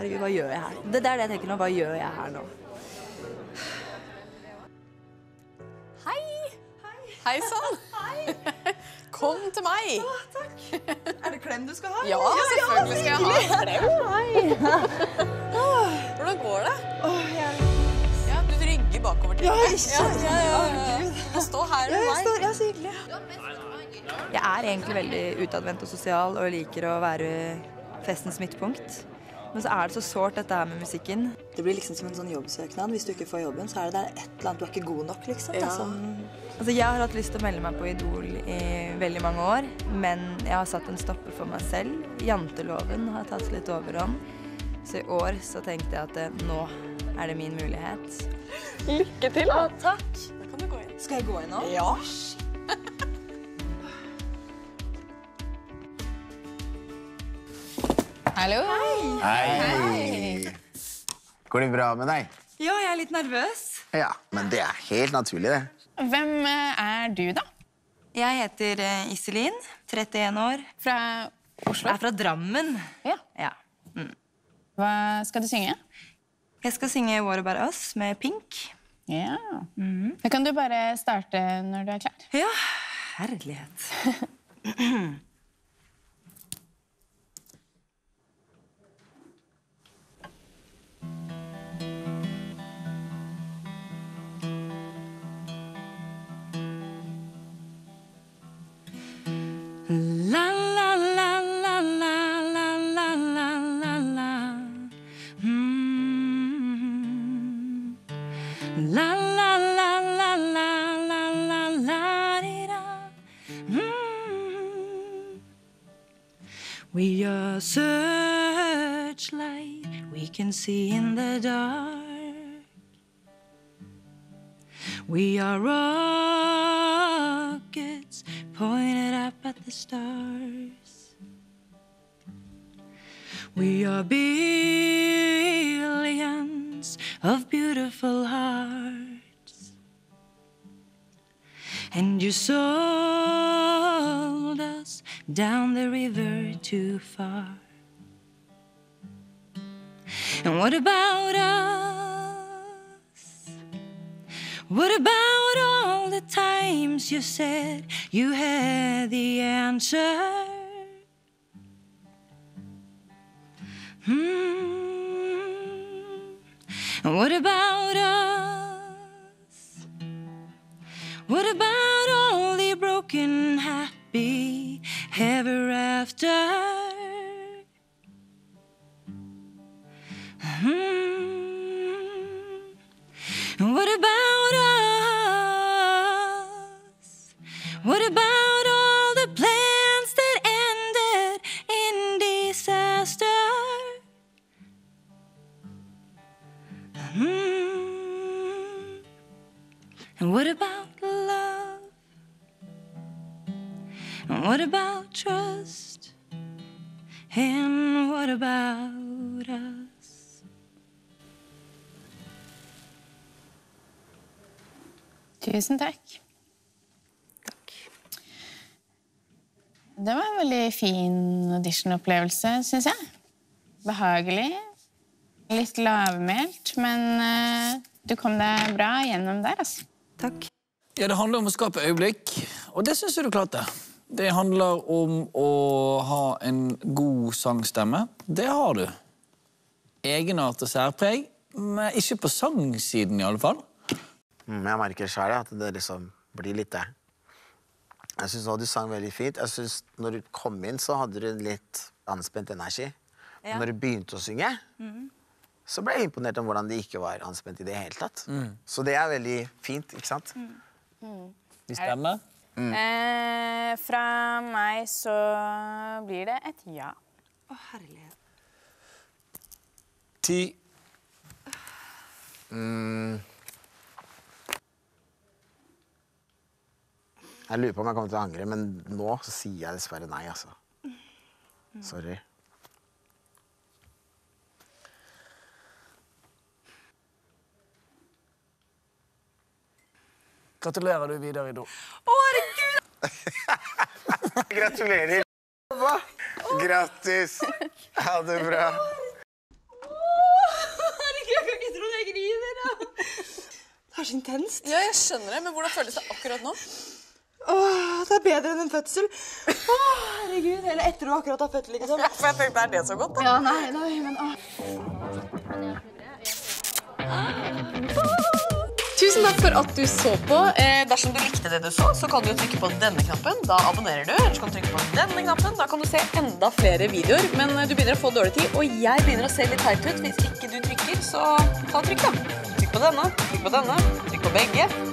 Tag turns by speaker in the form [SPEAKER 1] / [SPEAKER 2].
[SPEAKER 1] Herregud, hva gjør jeg her? Det, det er det jeg tenker nå. Hva gjør jeg her nå?
[SPEAKER 2] Hei! Hei sann! Kom til meg. Takk!
[SPEAKER 1] Er det klem du skal ha?
[SPEAKER 2] Ja, selvfølgelig skal jeg ha klem. Hvordan går det? Ja, Du rygger bakover til meg. Ja, ja, ja, ja. Du står her med meg.
[SPEAKER 1] Ja, så hyggelig. Jeg er egentlig veldig utadvendt og sosial og liker å være festens midtpunkt. Men så er det så sårt dette her med musikken. Det blir liksom som en sånn jobbsøknad. Hvis du ikke får jobben, så er det der et eller annet du er ikke god nok, liksom. Ja. sånn- Altså, jeg har hatt lyst til å melde meg på Idol i veldig mange år, men jeg har satt en stopper for meg selv. Janteloven har tatt litt overhånd. Så i år så tenkte jeg at eh, nå er det min mulighet.
[SPEAKER 2] Lykke til. da.
[SPEAKER 1] takk.
[SPEAKER 2] Da kan du gå inn.
[SPEAKER 1] Skal jeg gå inn nå?
[SPEAKER 2] Ja. Hallo.
[SPEAKER 3] Hei. Går det bra med deg?
[SPEAKER 1] Ja, jeg er litt nervøs.
[SPEAKER 3] Ja, men det er helt naturlig, det.
[SPEAKER 2] Hvem eh, er du, da?
[SPEAKER 1] Jeg heter eh, Iselin, 31 år.
[SPEAKER 2] Fra
[SPEAKER 1] Jeg er fra Drammen.
[SPEAKER 2] Ja.
[SPEAKER 1] Ja.
[SPEAKER 2] Hva skal du synge?
[SPEAKER 1] Jeg skal synge What About Us med Pink.
[SPEAKER 2] Ja. Da kan du bare starte når du er klar.
[SPEAKER 1] Ja, herlighet. La la la la la la la la di da. Mm. We are searchlight we can see in the dark. We are rockets pointed up at the stars. We are billions of beautiful hearts. And you sold us down the river too far. And what about us? What about all the times you said you had the answer? Hmm. And what about us? What about all the broken happy ever after? Hmm. And what about what about love? And what about trust? And what about us?
[SPEAKER 2] Tusen takk. Det var en veldig fin auditionopplevelse, syns jeg. Behagelig. Litt lavmælt, men eh, du kom deg bra gjennom der, altså.
[SPEAKER 1] Takk.
[SPEAKER 4] Ja, Det handler om å skape øyeblikk, og det syns jeg du klarte. Det handler om å ha en god sangstemme. Det har du. Egenart og særpreg, men ikke på sangsiden i alle fall.
[SPEAKER 3] Mm, Jeg merker sjøl at det liksom blir litt det. Jeg syns du sang veldig fint. Jeg synes Når du kom inn, så hadde du en litt anspent energi.
[SPEAKER 1] Ja.
[SPEAKER 3] Når du begynte å synge, så ble jeg imponert om hvordan det ikke var anspent i det hele tatt. Så det er veldig fint, ikke sant?
[SPEAKER 4] I stemme.
[SPEAKER 2] Eh, fra meg så blir det et ja.
[SPEAKER 1] Å, herlighet.
[SPEAKER 4] Ti.
[SPEAKER 3] Jeg lurer på om jeg kommer til å angre, men nå så sier jeg dessverre nei, altså. Sorry.
[SPEAKER 4] Gratulerer du videre i do.
[SPEAKER 1] Å, herregud!
[SPEAKER 3] Gratulerer. Hva? Grattis. Ha det bra. Jeg kan ikke tro det jeg griner.
[SPEAKER 1] Det er så intenst.
[SPEAKER 5] Ja, jeg skjønner det, men hvordan føles det akkurat nå?
[SPEAKER 1] Åh, det er bedre enn en fødsel. Åh, herregud, Eller etter du akkurat har født, liksom.
[SPEAKER 5] Ja, for jeg tenkte, er det så godt, da?
[SPEAKER 1] Ja, nei, nei, men... Åh.
[SPEAKER 5] Tusen takk for at du så på. Eh, dersom du likte det du så, så kan du trykke på denne knappen. Da abonnerer du. Eller så kan du trykke på denne knappen. Da kan du se enda flere videoer. Men eh, du begynner å få dårlig tid, og jeg begynner å se litt teit ut. Hvis ikke du trykker, så ta trykk, da. Trykk på denne, trykk på denne, trykk på begge.